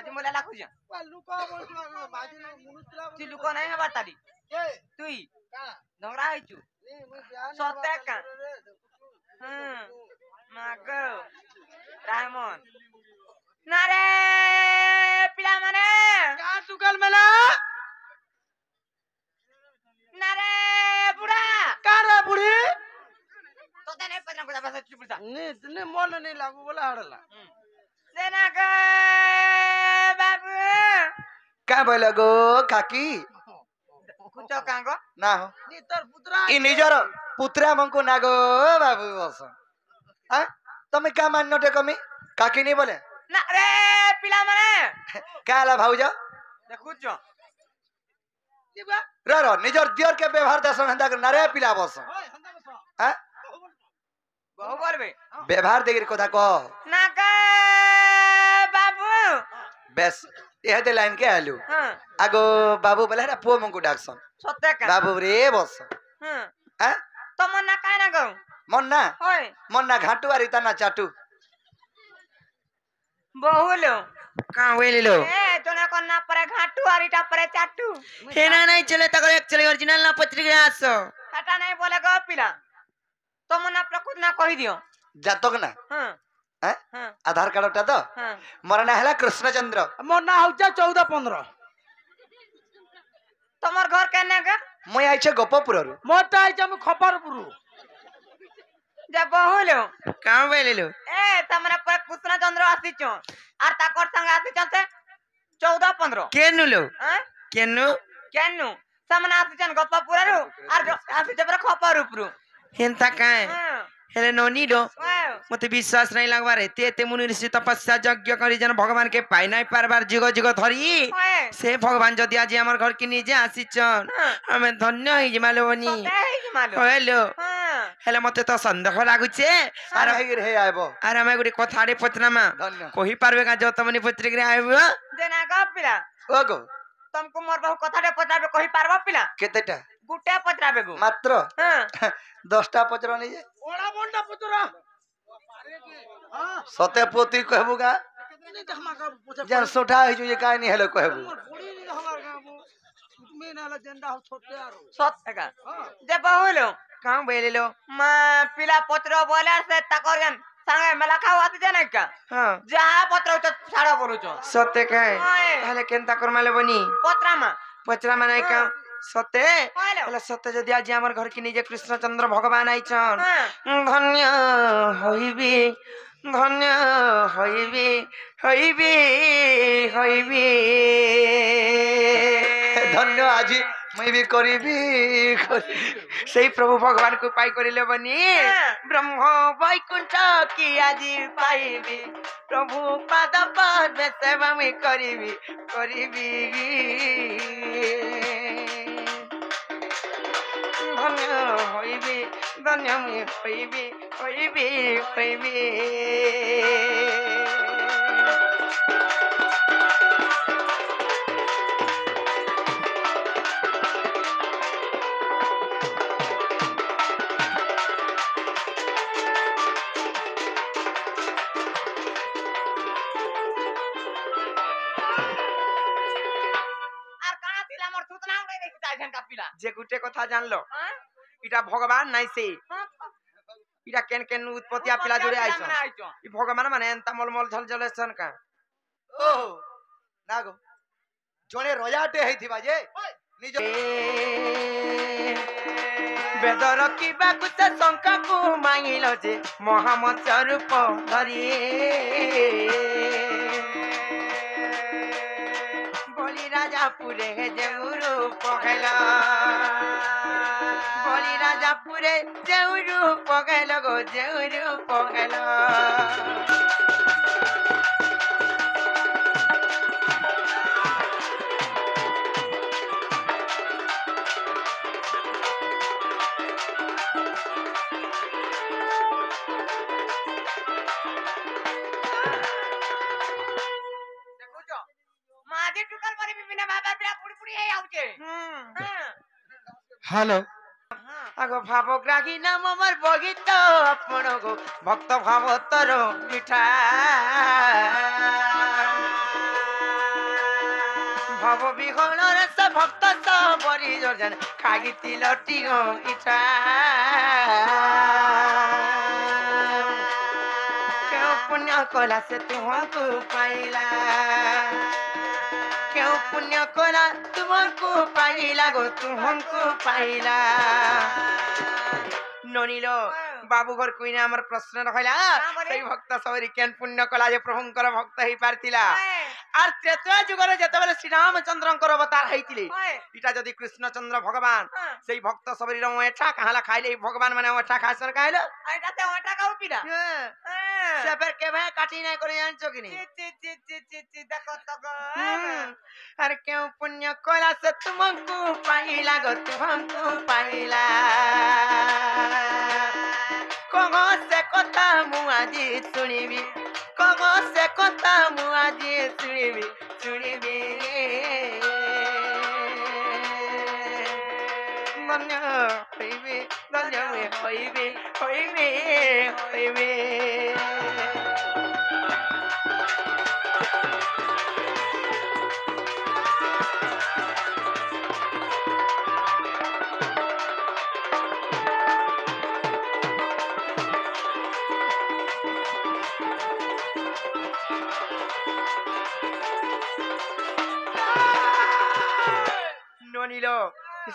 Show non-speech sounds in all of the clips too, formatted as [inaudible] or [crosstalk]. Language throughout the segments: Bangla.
माझी मुलाला खुश ती लुक नाही हवा तारी तू. नवरा आयचू स्वतः हम्म. का माग. रायमन ना रे पिला मने का चुकल मला? ना रे बुडा का रे बुडी तो त्याने पदना बुडा बसा चुपडा नाही नाही मोल नाही लागू बोला हडला. देना हम्म. का का भइल गो काकी कुचो कहाँ गो ना हो नितर पुत्रा ई निजर पुत्रा मंको ना गो बाबू बस हाँ तमे का मान्नो टे कमी काकी नहीं बोले ना रे पिला माने का ला भाउज देखु जो र र निजर दियर के व्यवहार दसन हंदा ना रे पिला बस हाँ बहु करबे व्यवहार देगिर कथा को ना का बाबू बेस এহাতে লাইন কে আলু? হ্যাঁ। আগো বাবু বলে হ্যাঁ পুয়া মঙ্কু ডাকছন বাবু রে বস হ্যাঁ।, হ্যাঁ। তো মন না কায় না গো? মন না? মন না ঘাটু আর ইতা না চাটু। বহুল কাঁ হইলিল এ তোনা কন্না পরে ঘাটু আর ইটা পরে চাটু। হে না নাই চলে তাকর একচুয়ালি অরিজিনাল না পত্রিকা আসো। হাটা নাই বলে গো পিলা। তোমনা প্রকুত না কই দিও। জাতক না? হ্যাঁ। হ্যাঁ হ্যাঁ আধার কার্ডটা তো হ্যাঁ ମୋର ନାଁ ହେଲା କୃଷ୍ଣଚନ୍ଦ୍ର মোর না হচ্ছে চৌদহ পনেরো তোমার ঘর কেনে গে ମୁଇଁ ଆଇଛେ ଗୋପପୁରରୁ মোরটা হচ্ছে আমি খপরপুরু যে বহুলো কাঁ ওইলিলো এ তোমরা পরে কৃষ্ণচন্দ্র আসিছ আর তাকর সঙ্গে আসিছ সে চৌদ পনেরো কেনুলো হ্যাঁ কেনু কেনু ସେମାନେ ଆସିଛନ୍ ଗପପୁରରୁ আর ଆସିଛ ପରା ଖପରପୁରୁ হেনতা কাঁ হ্যাঁ হেলে ননিলো হ্যাঁ মতে বিশ্বাস নাই লাগবার এতে এতে মুনি ঋষি তপস্যা যজ্ঞ করি যেন ভগবান কে পাই নাই পারবার যুগ যুগ ধরি হ্যাঁ সে ভগবান যদি আজ আমার ঘর কি নিজে আসিছন হ্যাঁ আমি ধন্য হয়ে মালোনি সতে ହେଇଛି ମାଲୁ হইলো হ্যাঁ হেলে মতে তো সন্দেহ লাগুছে আর ଆର ହେଇକିରି ହେଇ ଆଇବ আর আমি গোটে কথারে পচরামা ଧନ୍ୟ কহি পারবে কা যতমনি পত্রিকা আইব ଯେ ନା ଗ ପିଲା ଓ ଗୋ ତମକୁ ମୋର ବହୁ କଥାଟେ ପଚାରବେ କହିପାରବ ପିଲା କେତେଟା ଗୋଟା ପଚରା ବେଗୁ ମାତ୍ର ଦଶଟା ପଚର ନିଜେ ସତେ ପୋତି କହିବୁ ଗାଁ ଯେନ୍ ସୁଠା ହେଇଛୁ ଯେ କାହିଁ ନି ହେଲେ କହିବୁ ପିଲା ପତ୍ର ବୋଇଲେ ସେ ତାଙ୍କର ସାଙ୍ଗେ ମେଲା ଖାଉ ଆସିଛେ ନାଇଁ କା ଯାହା ପତ୍ର ଛାଡ଼ କରୁଛ ସତେ କାଁ ହେଲେ କେନ୍ତା କରମା ଲେ ବନି ପତ୍ରାମା ପଚରାମା ନାଇଁ କା সতে ହେଲେ ସତେ ଯଦି ଆଜି ଆମର ଘରକି ନିଜେ କୃଷ୍ଣଚନ୍ଦ୍ର ଭଗବାନ ଆଇଛନ୍ ଧନ୍ୟ ହୋଇବି ଧନ୍ୟ ହୋଇବି ହୋଇବି ହୋଇବି ଧନ୍ୟ ଆଜି ମୁଇଁ ବି କରିବି ସେଇ ପ୍ରଭୁ ଭଗବାନଙ୍କୁ ପାଇ କରିଲେ ବନି ବ୍ରହ୍ମ ବୈକୁଣ୍ଠ କି ଆଜି ପାଇବି ପ୍ରଭୁ ପାଦ ପଦ୍ମେ ସେବା ମୁଇଁ କରିବି କରିବି ধন্য হইবি ধন্য হইবি হইবি হইবি যে গুটে কথা জানলো। ইটা ভগবান নাইছে ইটা কেন কেন উৎপত্তি আপিলা জুড়ে আইছ? ই ভগবান মানে এন্তা মলমল ঝল ঝল এসছন কা। ও না গো। জনে রজাটে হইথিবা যে। নিজ বেদ রকিবাকু সে শঙ্কাকু মাইল যে মহামচ রূপ ধরি বলি রাজা পুরে যে রূপ গেল। বলি রাজাপুরে যে রূপ গেল গো, যে রূপ গেল। হ্যালো আগো ভাবক রাখি নাম আমার বগিত আপন গো ভক্ত ভাবতর মিঠা। ভব বিহন রস ভক্ত তো বরি যোজন খাগি তিলটি ইঠা। কেউ পুণ্য কলা সে তোমাকে পাইলা। কেউ পুণ্য করা তোমার কু পাইলা গো তুমকু পাইলা। ননিল বাবুঘর কুইনে আমার প্রশ্ন রহিলা সেই ভক্ত সবরি কেন পুণ্য কলা যে প্রভুঙ্কর ভক্ত হই পারতিলা? আর ত্রেতা যুগরে যেতবেলে শ্রী শ্রীরামচন্দ্রঙ্কর অবতার হইতিলে এটা যদি কৃষ্ণচন্দ্র ভগবান হ্যাঁ। সেই ভক্ত সবরির ওঠা কাহালা খাইলে ভগবান মানে ওঠা খাইছর খাইলো? এটাতে ওঠা কাউ পিরা হ্যাঁ। কেভাবে ফের কেবে কাটি নাই করে জানছো কি নি দেখো তো। আর কেউ পুণ্য কলা সে তুমকু পাইলা গো তুমকু পাইলা কহ সে কথা মু আজি শুনিবি কহ সে কথা মু আজি শুনিবি শুনিবি ধন্য হইবে ধন্য হইবে হইবে হইবে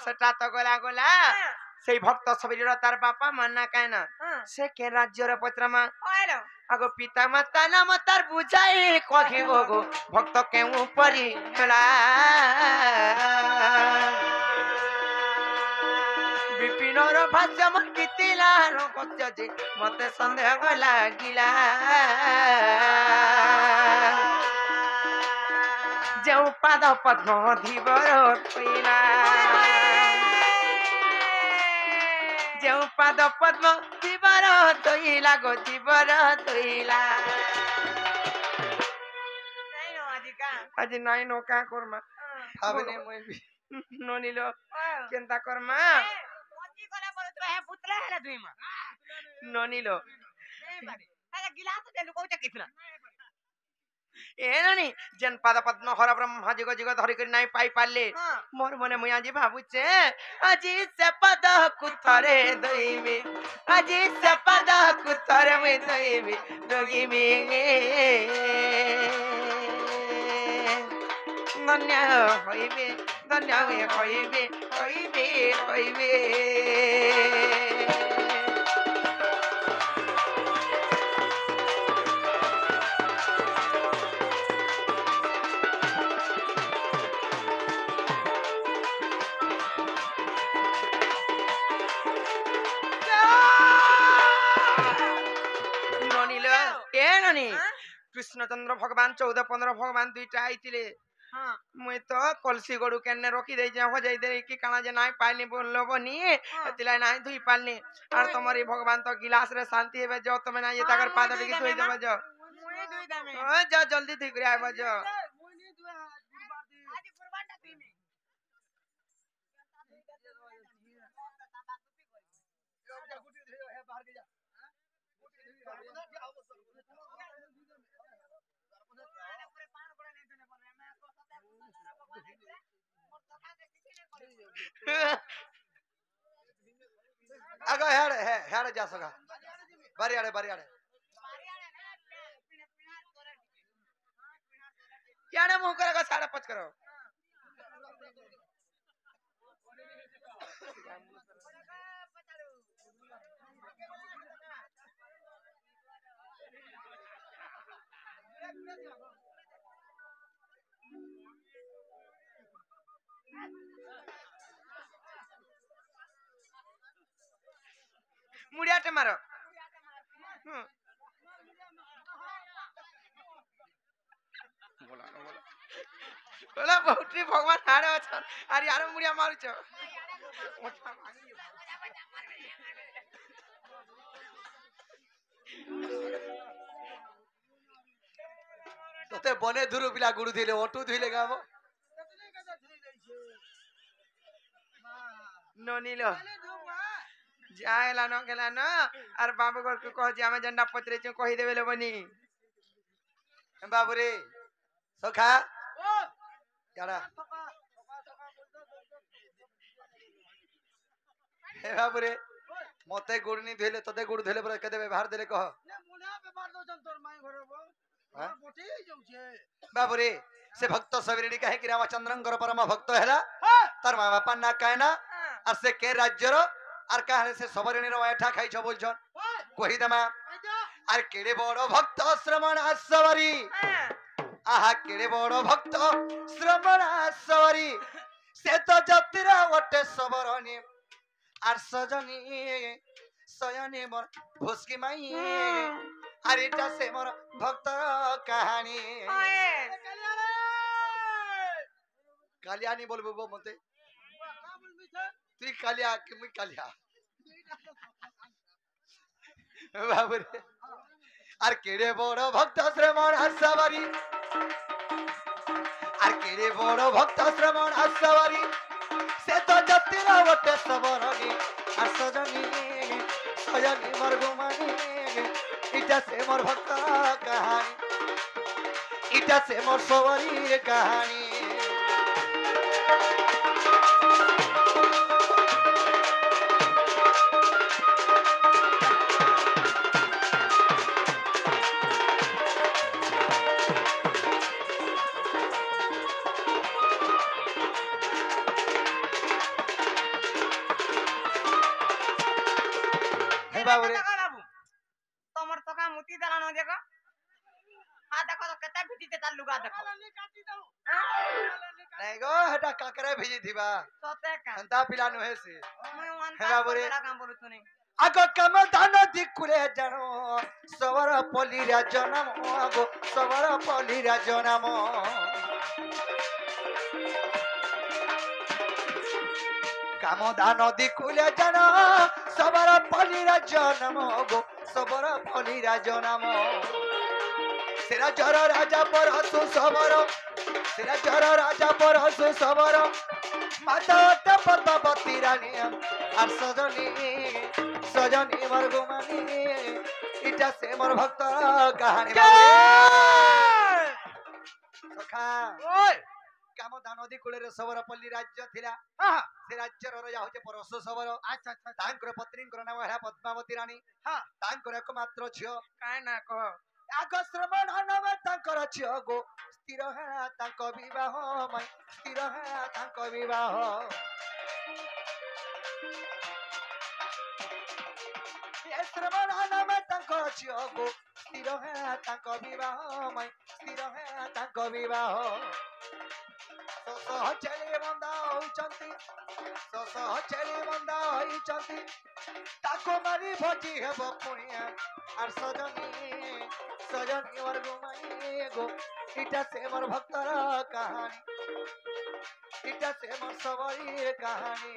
সেটা তো গোলা গোলা। হ্যাঁ। সেই ভক্ত ছবির তার বাপা মান্না কেন? হ্যাঁ। সে কে রাজ্যর পত্রামা আগো পিতা মাতা নাম তার বুঝাই কহি গো ভক্ত কে উপরি বিপিনর ভাষ্য মন গীতিলা যে মতে সন্দেহ লাগিলা। যে উপাদ পদ্ম ধীবর কইলা c'è un fatto a fatto di barotto la. Di barotto no hay no can corma. Ah, [laughs] no ni lo. Quién corma no ni lo. ନନିଲ ନାଇଁ ପାରେ। ହେଲେ ଗିଲାସ ଦେଲୁ କହୁଛ କିଛି ନା। ଏ ନନି ଯେନ୍ ପାଦ ପଦ୍ମ ହର ବ୍ରହ୍ମ ଯୁଗ ଯୁଗ ଧରିକରି ନାଇଁ ପାଇ ପାରିଲେ ହଁ। ମୋର ମନେ ମୁଇଁ ଆଜି ଭାବୁଛେ ଆଜି ସେ ପଦକୁ ଥରେ ଧୋଇବି ଆଜି ସେ ପଦକୁ ଥରେ ମୁଇଁ ଧୋଇବି ଡଗିବି ଧନ୍ୟ ହୋଇବି ଧନ୍ୟ ହୋଇବି ହୋଇବି ହୋଇବି কৃষ্ণচন্দ্র ভগবান চৌদ পনেরো ভগবান দুইটা আইছিলে মুই তো কলসি গরু কেনে রকি দেই যে হজাই দেই কি কানা যে নাই পাইনি বলব নি তিলাই নাই ধুই পালনি আর তোমার এই ভগবান তো গিলাস রে শান্তি হবে যাও তুমি না ইয়ে তাকর পাদ টিকে ধুই দেব যাও ও যা জলদি ধুই করে আইব যাও अगो हेड हेड जा सका बारी आड़े बारी आड़े क्या मुँह करेगा साढ़े पच करो Thank. ମୁଡ଼ିଆଟେ ମାର ପୌତ୍ରୀ ଭଗବାନ ଆଡ଼େ ଅଛନ୍ ଆରେ ଆର ମୁଡ଼ିଆ ମାରୁଛ ତତେ ବନେ ଧୁରୁ ପିଲା ଗୁଡୁଥିଲେ ଅଟୁ ଧୋଇଲେ ଗାବ ননিল যাইলা ন গেলা ন আর বাবু ঘরকে কহ যে আমি জেন্ডা পত্রে চু কহি দেবে বনি বাবু রে সখা যারা হে বাবু রে মতে গুড় নি ধইলে তোতে গুড় ধইলে পরে কেতে ব্যবহার দেলে কহ বাবুরে সে ভক্ত সবেরেডি কাহে কি রামচন্দ্রঙ্কর পরম ভক্ত হেলা তার মা বাপা না কায় না আর সে কে রাজ্যর আর কাহারে সে সবরণীর এঠা খাইছ বলছন কহিদেমা আর কেড়ে বড় ভক্ত শ্রমণ আসবারি হ্যাঁ। আহা কেড়ে বড় ভক্ত শ্রমণ আসবারি সে তো জাতির ওটে সবরণী। আর সজনী সয়নে মোর ভুসকি মাই। হ্যাঁ। আর এটা সে মোর ভক্ত কাহানি। হ্যাঁ। কালিয়ানি বলব মতে? তুই কালিয়া কি মুই কালিয়া বাবুরে আর কেড়ে বড় ভক্ত শ্রমণ হাসবারি আর কেড়ে বড় ভক্ত শ্রমণ হাসবারি সে তো যতিরা বটে সবরণী আর সজনী সজনী মোর গুমানি এটা সে মোর ভক্ত কাহানি এটা সে মোর সবরীর কাহানি मुती दाना नो देखो हां देखो तो कते भिजी ते लुगा देखो नहीं गो हटा काकरे भिजी थीबा सोते का अंता पिला नो हेसी हेरा बोरे काम बोलु तने আগ কাম ধান দিকুলে জানো সবর পলিরা জনাম আগো সবর পলিরা জনাম কাম ধান দিকুলে জানো সবর পলিরা জনাম গো সবর পলিরা জনম। সেরা জর রাজা পরশু সবর সেরা জর রাজা পরশু সবর মাতা পদ্মাবতী রানী আর সজনী সজনী মোর গুমানি ইটা সে মোর ভক্ত কাহানি সখা। ওই ଖୋର୍ଦ୍ଧା ନଦୀ କୂଳରେ ସବରପଲ୍ଲୀ ରାଜ୍ୟ ଥିଲା ସେ ରାଜ୍ୟର ରଜା ହଉଛି ପରଶ ସବର ତାଙ୍କର ପତ୍ନୀଙ୍କର ନାମ ହେଲା ପଦ୍ମାବତୀ ରାଣୀ ତାଙ୍କର ଏକମାତ୍ର ଝିଅ କାହିଁ ନା କହ ଆଗ ତାଙ୍କର ଝିଅ ଗୋ ସ୍ଥିର ହେଲା ତାଙ୍କ ବିବାହ ସ୍ଥିର ହେଲା ତାଙ୍କ ବିବାହ ଶ୍ରମ ତାଙ୍କର ଝିଅ ଗୋ ସ୍ଥିର ହେଲା ତାଙ୍କ ବିବାହ ସ୍ଥିର ହେଲା ତାଙ୍କ ବିବାହ ସହ ଛେଳି ବନ୍ଧା ହୋଇଛନ୍ତି ସହ ଛେଳି ବନ୍ଧା ହୋଇଛନ୍ତି ତାକୁ ମାରି ଭୋଜି ହେବ ପୁଣି আর সজনী সজনী ওর ঘুমাই গো এটা সে মোর ভক্তর কাহানি এটা সে মোর সবই কাহানি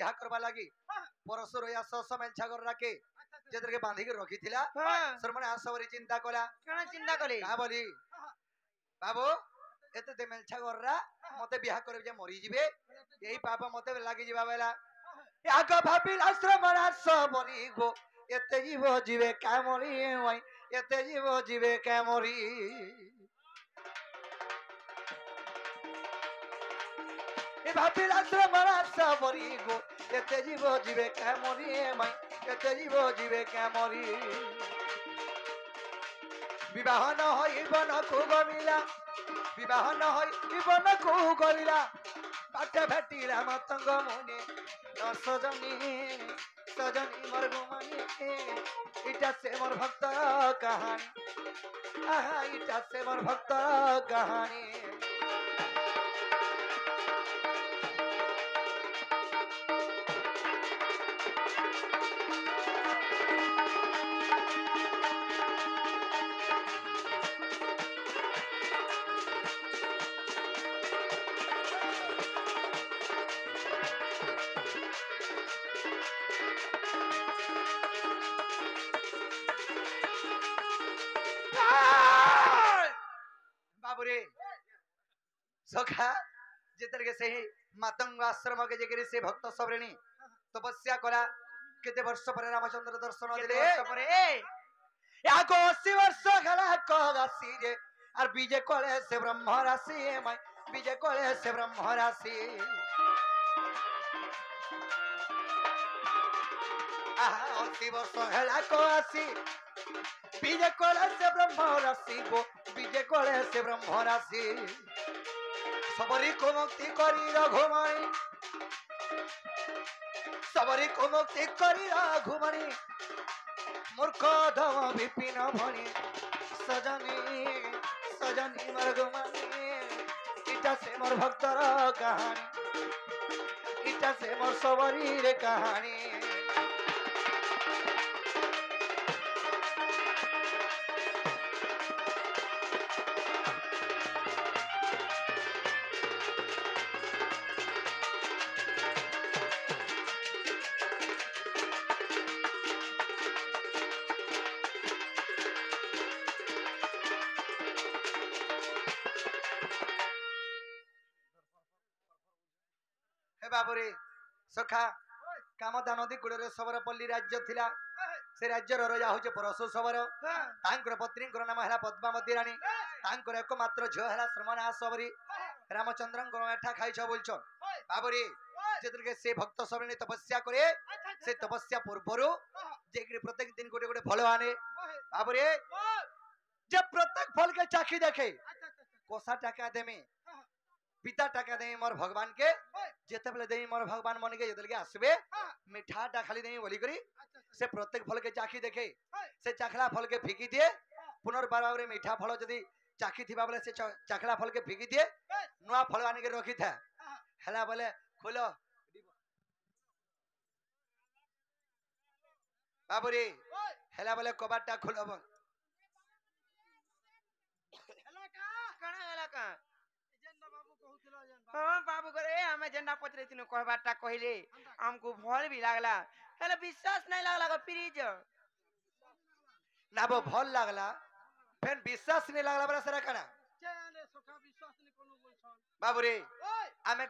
বিহা করবা লাগি পরশুর ইয়া সস মেলছা কর রাখে যেদেরকে বাঁধিকে রখিছিলা শ্রমণ আসবরি চিন্তা কলা কেন চিন্তা করি কা বলি বাবু এতে দে মেলছা কররা মতে বিহা করে যে মরি যাবে এই পাপ মতে লাগি যাবা বেলা আগ ভাবিল শ্রমণ আসবরি গো এতে জীব জীবে কামরি ওই এতে জীব জীবে কামরি ভাবিল শ্রমণ আসবরি গো এতে জীব জীবে কামরি মাই এতে জীব জীবে কামরি বিবাহ নহইব নকু গমিলা বিবাহ নহইব নকু গরিলা বাটে ভেটিলা মতঙ্গ মনে সজনী সজনী মোর গুমানি ইটা সে মোর ভক্ত কাহানি। আহা, ইটা সে মোর ভক্ত কাহানি। સખા જેતરકે સેહી માતંગ આશ્રમ કે જેકરી સે ભક્ત સબરેણી તપસ્યા કરા કેતે વર્ષ પરે રામચંદ્ર દર્શન દેલે વર્ષ પરે યાકો 80 વર્ષ ગલા કહાસી રે আর বিজে করে সে ব্রহ্ম রাশি বিজে করে সে ব্রহ্ম রাশি অতি বর্ষ হেলা আসি বিজে করে সে ব্রহ্ম রাশি বিজে করে সবরি মুক্তি করি রঘুমণি সবরি মুক্তি করি রঘুমণি মূর্খ ধম বিপিন ভণি সজনী সজনী মরগুমানি। ইটা সে মোর ভক্তর কাহানি ইটা সে মোর সবরীর কাহানি। ବାବୁରେ ସଖା କାମ ଦାନ ଦି କୂଳରେ ସବର ପଲ୍ଲୀ ରାଜ୍ୟ ଥିଲା ସେ ରାଜ୍ୟର ରଜା ହଉଛି ପରଶୁ ସବର ତାଙ୍କର ପତ୍ନୀଙ୍କର ନାମ ହେଲା ପଦ୍ମାବତୀ ରାଣୀ ତାଙ୍କର ଏକମାତ୍ର ଝିଅ ହେଲା ଶ୍ରମନା ସବରୀ ରାମଚନ୍ଦ୍ରଙ୍କ ଏଠା ଖାଇଛ ବୋଲଛନ୍ ବାବୁରେ যেদিনকে সে ভক্ত সরণে তপস্যা করে সে তপস্যা পূর্বরু যে প্রত্যেক দিন গোটে গোটে ফল আনে তারপরে যে প্রত্যেক ফলকে চাকি দেখে কষা টাকা দেমে পিতা টাকা দেই মোর ভগবানকে যেতবেলে দেই মোর ভগবান মনকে যেতবেলে আসবে মিঠাটা খালি দেই বলি করি সে প্রত্যেক ফলকে চাখি দেখে সে চাখলা ফলকে ফিকি দিয়ে পুনর্বার ভাবে মিঠা ফল যদি চাখি থিবা বলে সে চাখলা ফলকে ফিকি দিয়ে নয়া ফল আনিকে রখি থা হেলা বলে খুল বাবুরি হেলা বলে কবাটটা খোল বল হেলা কা কানা হেলা কা বাবু করে আমি যেটা পচারিছিল কহবারটা কহিলে আমাকে ভল বি লাগলা হলে বিশ্বাস নাই লাগলা গো প্লিজ না ভল লাগলা ফেন বিশ্বাস নেই লাগলা বলে সেটা কেনা বাবুরে আমি